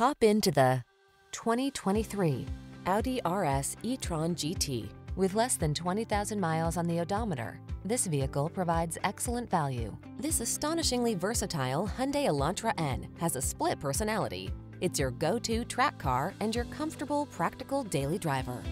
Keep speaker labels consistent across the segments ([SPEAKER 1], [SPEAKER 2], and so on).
[SPEAKER 1] Hop into the 2023 Audi RS e-tron GT. With less than 20,000 miles on the odometer, this vehicle provides excellent value. This astonishingly versatile Hyundai Elantra N has a split personality. It's your go-to track car and your comfortable, practical daily driver.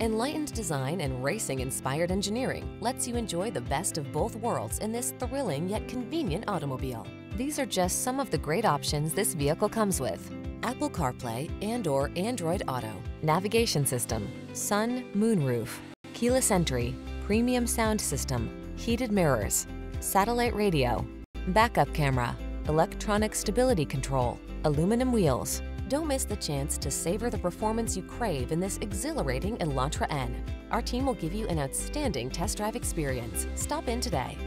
[SPEAKER 1] Enlightened design and racing-inspired engineering lets you enjoy the best of both worlds in this thrilling yet convenient automobile. These are just some of the great options this vehicle comes with. Apple CarPlay and or Android Auto, navigation system, sun, moonroof, keyless entry, premium sound system, heated mirrors, satellite radio, backup camera, electronic stability control, aluminum wheels. Don't miss the chance to savor the performance you crave in this exhilarating Elantra N. Our team will give you an outstanding test drive experience. Stop in today.